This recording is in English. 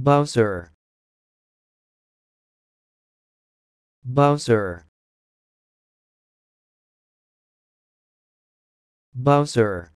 Bowser. Bowser. Bowser.